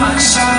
my side.